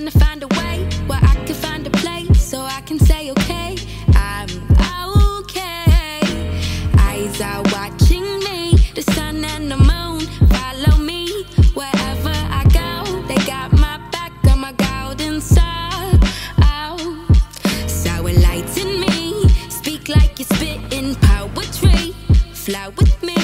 trying to find a way where I can find a place so I can say, okay, I'm okay. Eyes are watching me, the sun and the moon follow me wherever I go. They got my back, got my golden soul. Oh, lights in me, speak like you're spitting poetry, fly with me.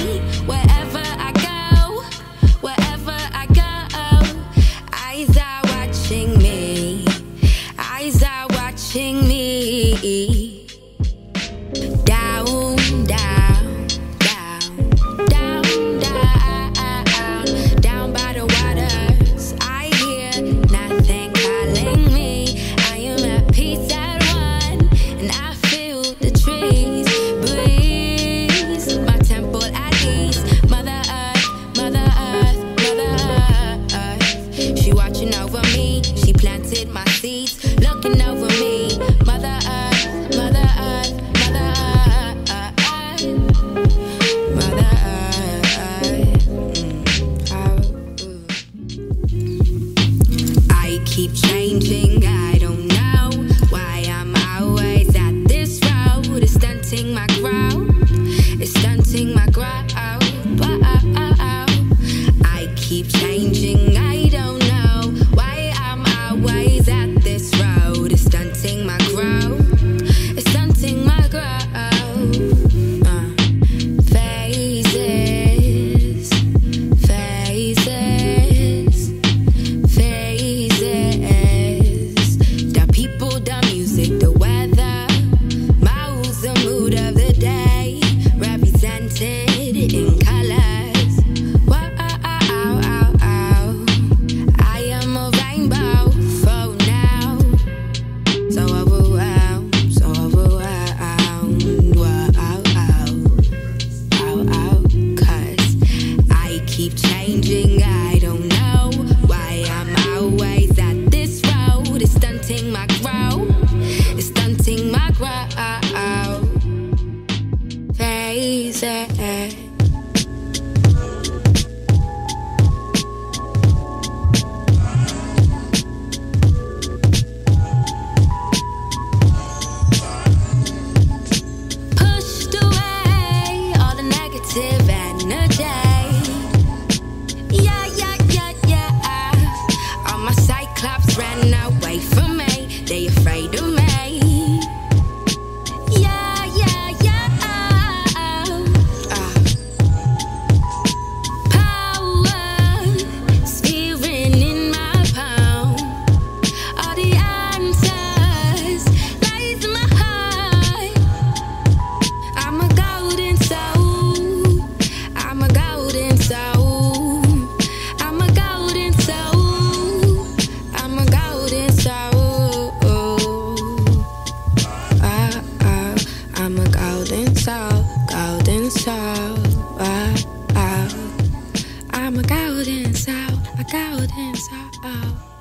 keep changing. I I'm a goddamn soul, a goddamn soul.